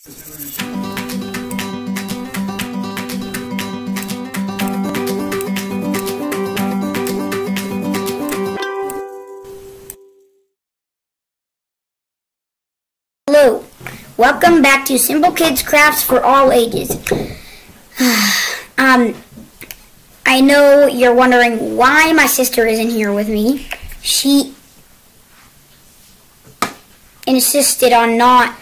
Hello, welcome back to Simple Kids Crafts for all ages. um, I know you're wondering why my sister isn't here with me. She insisted on not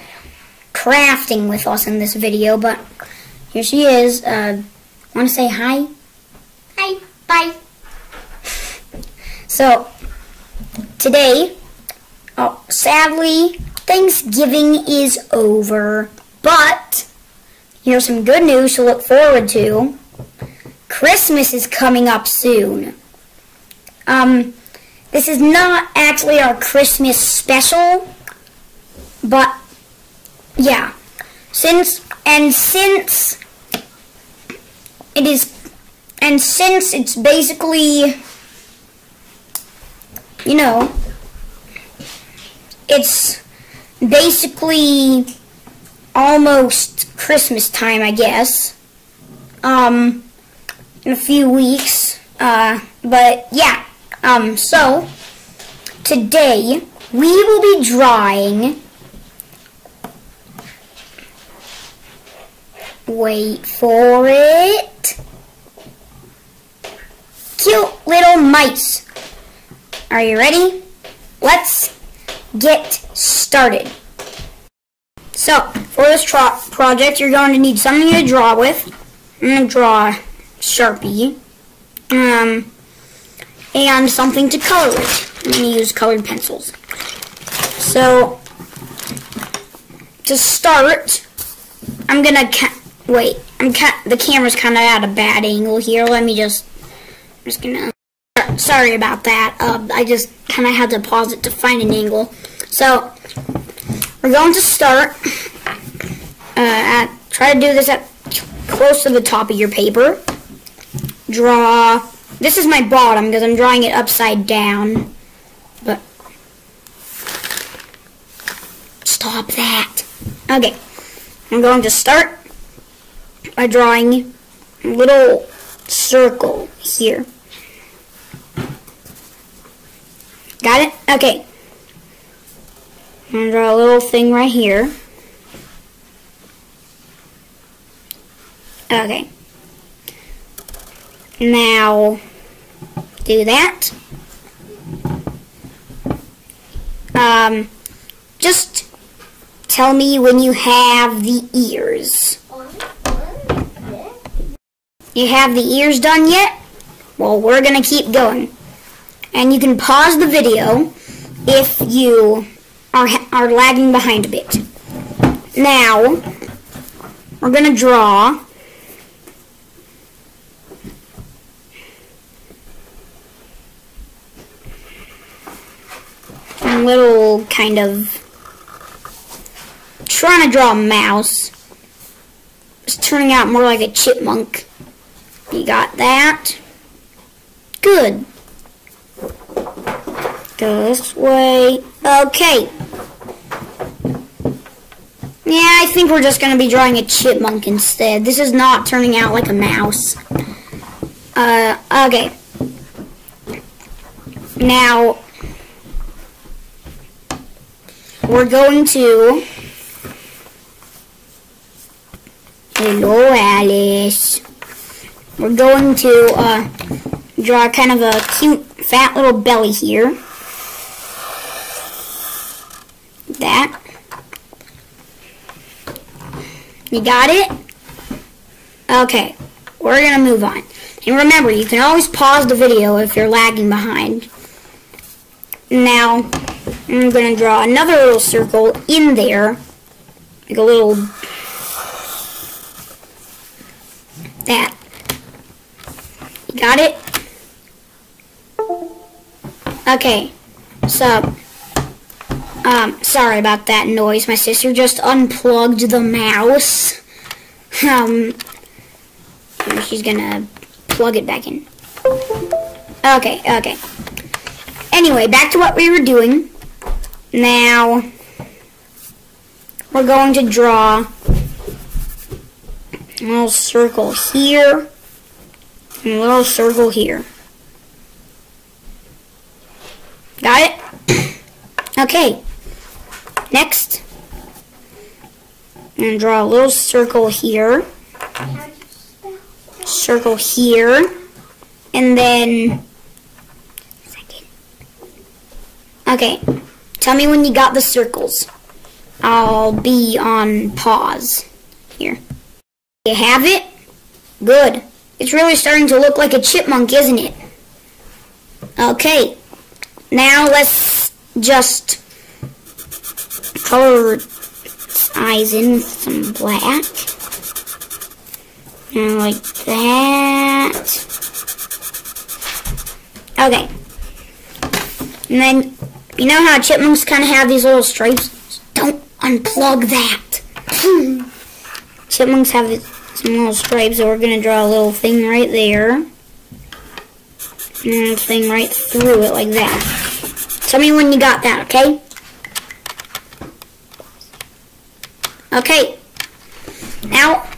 crafting with us in this video, but here she is. Uh, want to say hi? Hi, bye. So, today, oh, sadly, Thanksgiving is over, but here's some good news to look forward to. Christmas is coming up soon. Um, this is not actually our Christmas special, but yeah, since and since it is and since it's basically you know it's basically almost Christmas time, I guess. Um, in a few weeks. Uh, but yeah. Um, so today we will be drawing. Wait for it. Cute little mice. Are you ready? Let's get started. So, for this project, you're going to need something to draw with. I'm going to draw Sharpie. Um, and something to color with. I'm going to use colored pencils. So, to start, I'm going to, wait, I'm the camera's kind of at a bad angle here. Let me just, I'm just to sorry about that. Uh, I just kind of had to pause it to find an angle. So, we're going to start uh, at, try to do this at close to the top of your paper. Draw, this is my bottom because I'm drawing it upside down. But, stop that. Okay, I'm going to start by drawing a little circle here. Got it? Okay. I'm going to draw a little thing right here. Okay. Now, do that. Um, just tell me when you have the ears. You have the ears done yet? Well, we're going to keep going and you can pause the video if you are, are lagging behind a bit. Now, we're going to draw a little kind of trying to draw a mouse. It's turning out more like a chipmunk. You got that? Good. Go This way. Okay. Yeah, I think we're just going to be drawing a chipmunk instead. This is not turning out like a mouse. Uh, okay. Now, we're going to... Hello, Alice. We're going to, uh, draw kind of a cute, fat little belly here. that. You got it? Okay, we're going to move on. And remember, you can always pause the video if you're lagging behind. Now, I'm going to draw another little circle in there. Like a little... That. Got it? Okay, so um, sorry about that noise. My sister just unplugged the mouse. Um, she's gonna plug it back in. Okay, okay. Anyway, back to what we were doing. Now, we're going to draw a little circle here, and a little circle here. Got it? okay. Next, to draw a little circle here, circle here, and then, okay, tell me when you got the circles. I'll be on pause here. You have it? Good. It's really starting to look like a chipmunk, isn't it? Okay. Now let's just color eyes in some black. And like that. Okay. And then, you know how chipmunks kind of have these little stripes? Don't unplug that. Chipmunks have some little stripes, so we're going to draw a little thing right there. And a thing right through it like that. Tell me when you got that, okay? Okay. Now,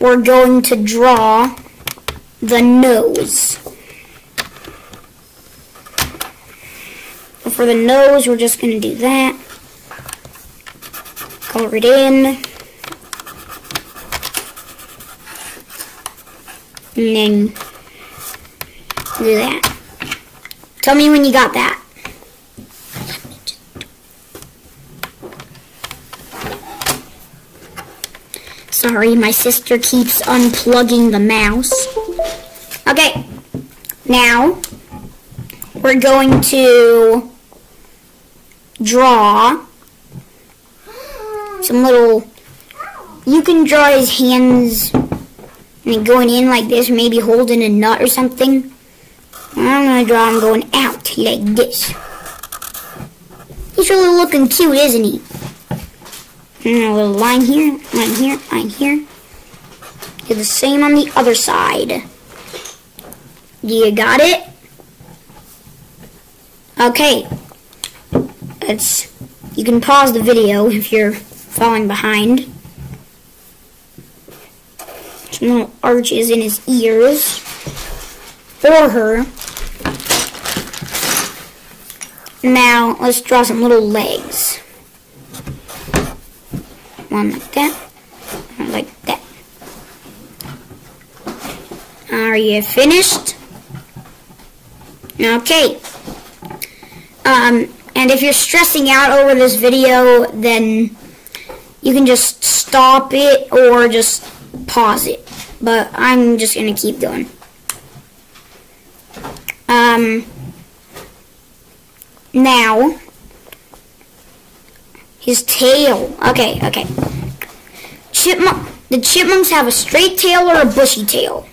we're going to draw the nose. For the nose, we're just going to do that. Color it in. And then do that. Tell me when you got that. Sorry, my sister keeps unplugging the mouse. Okay, now we're going to draw some little, you can draw his hands and going in like this, maybe holding a nut or something. I'm to draw him going out like this. He's really looking cute, isn't he? And a little line here, line here, line here. Do the same on the other side. You got it? Okay. It's, you can pause the video if you're falling behind. Little arches in his ears. For her. Now, let's draw some little legs. One like that. One like that. Are you finished? Okay. Um, and if you're stressing out over this video, then you can just stop it or just pause it. But I'm just to keep going. Um, now, his tail. Okay, okay. Chipmunk. The chipmunks have a straight tail or a bushy tail.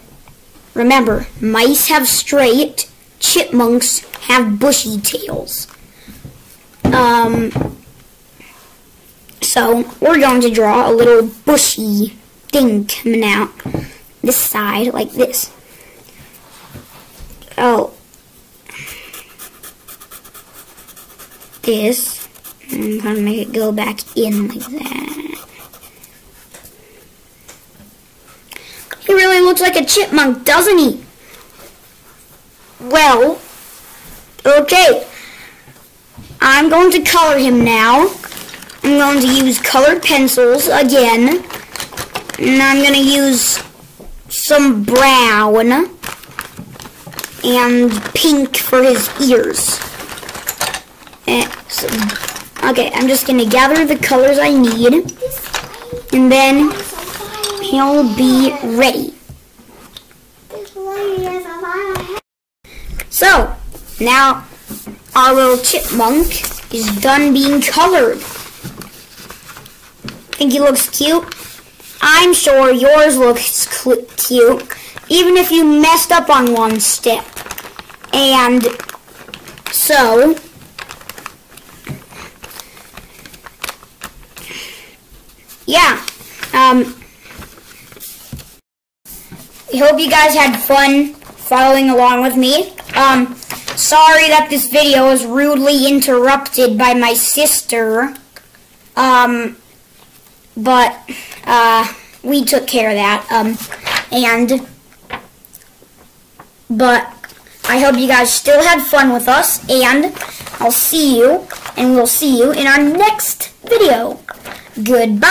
Remember, mice have straight, chipmunks have bushy tails. Um, so we're going to draw a little bushy thing coming out this side like this. Oh. This. I'm going to make it go back in like that. He really looks like a chipmunk, doesn't he? Well, okay. I'm going to color him now. I'm going to use colored pencils again. And I'm going to use some brown and pink for his ears. Eh, so, okay, I'm just going to gather the colors I need. And then he'll be ready. So, now our little chipmunk is done being colored. I think he looks cute? I'm sure yours looks cute, even if you messed up on one step. And so, yeah, um, I hope you guys had fun following along with me. Um, sorry that this video was rudely interrupted by my sister. Um, but, uh, we took care of that. Um, and but I hope you guys still had fun with us, and I'll see you, and we'll see you in our next video. Goodbye.